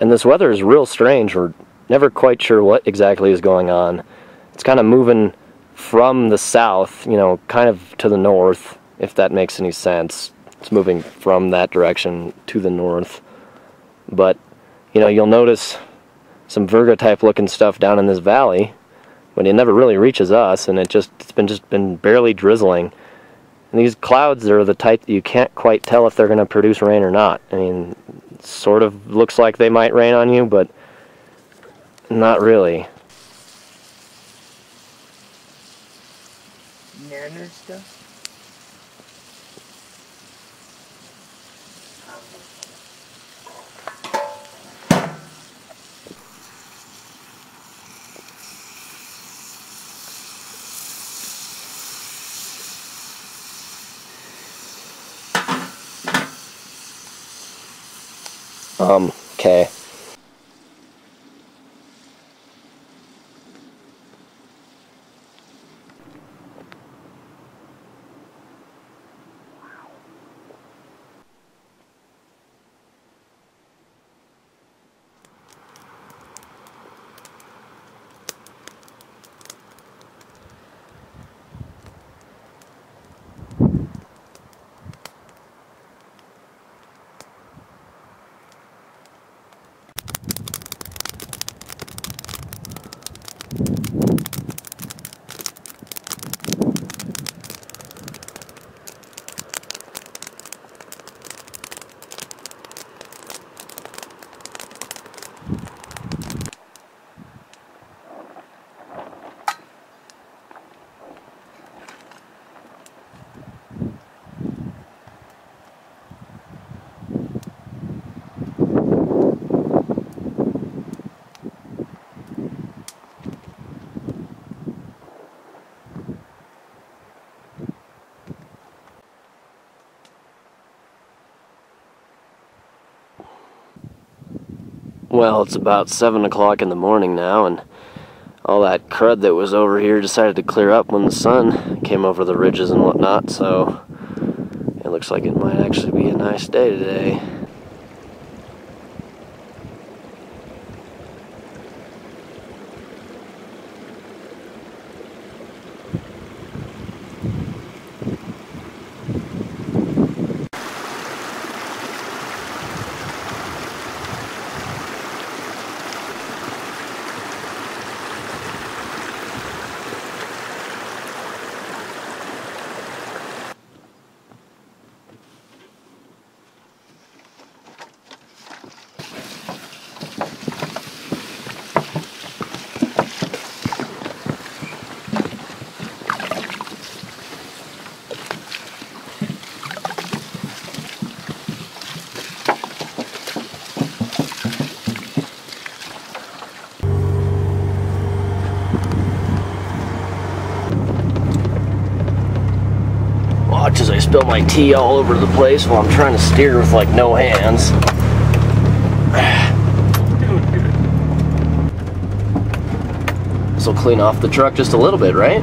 And this weather is real strange. We're never quite sure what exactly is going on. It's kind of moving from the south, you know, kind of to the north, if that makes any sense. It's moving from that direction to the north. But, you know, you'll notice some virga type looking stuff down in this valley, but it never really reaches us, and it just, it's been just been barely drizzling. And these clouds are the type that you can't quite tell if they're going to produce rain or not. I mean, sort of looks like they might rain on you, but not really. Nano stuff? Um, okay. Well, it's about 7 o'clock in the morning now, and all that crud that was over here decided to clear up when the sun came over the ridges and whatnot, so it looks like it might actually be a nice day today. Watch as I spill my tea all over the place while I'm trying to steer with like no hands. This will clean off the truck just a little bit, right?